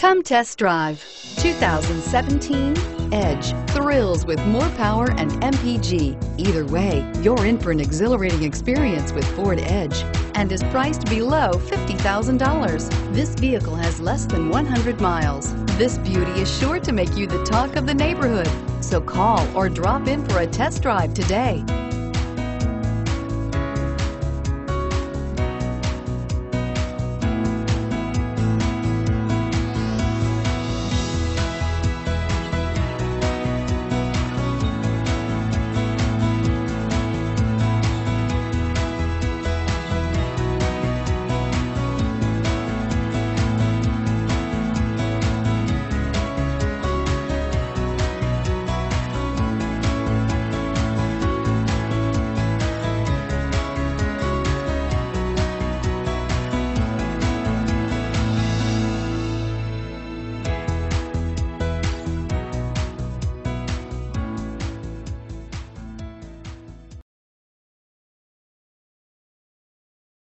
Come test drive 2017 Edge. Thrills with more power and MPG. Either way, you're in for an exhilarating experience with Ford Edge and is priced below $50,000. This vehicle has less than 100 miles. This beauty is sure to make you the talk of the neighborhood. So call or drop in for a test drive today.